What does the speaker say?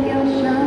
eu chamo.